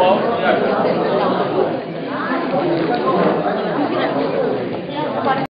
Well, yeah.